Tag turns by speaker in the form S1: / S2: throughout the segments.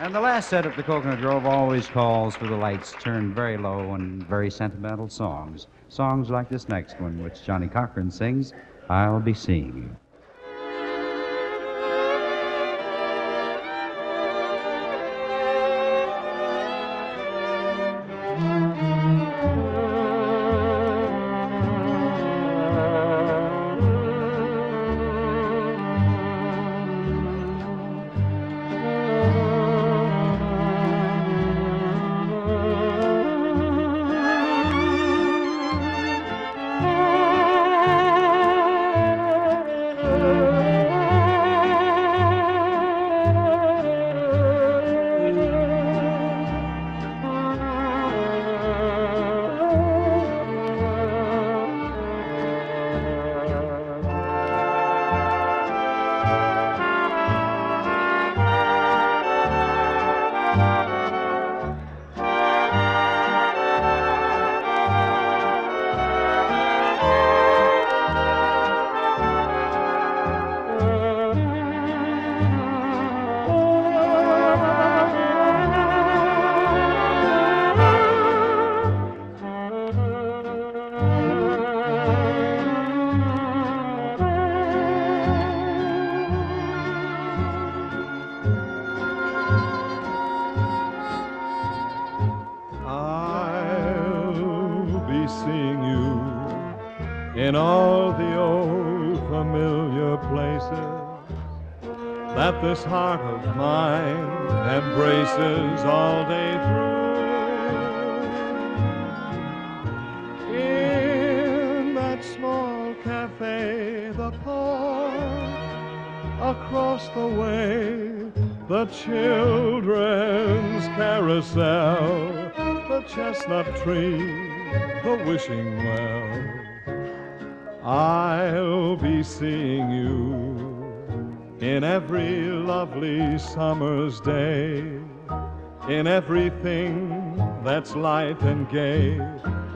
S1: And the last set at the Coconut Grove always calls for the lights turned very low and very sentimental songs. Songs like this next one, which Johnny Cochran sings, I'll Be Seeing You.
S2: In all the old familiar places that this heart of mine embraces all day through. In that small cafe, the park, across the way, the children's carousel, the chestnut tree, the wishing well. I'll be seeing you in every lovely summer's day, in everything that's light and gay.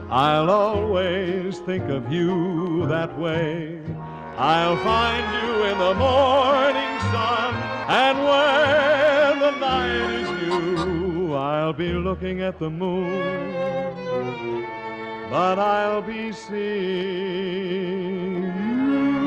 S2: I'll always think of you that way. I'll find you in the morning sun, and when the night is new, I'll be looking at the moon, but I'll be seeing you.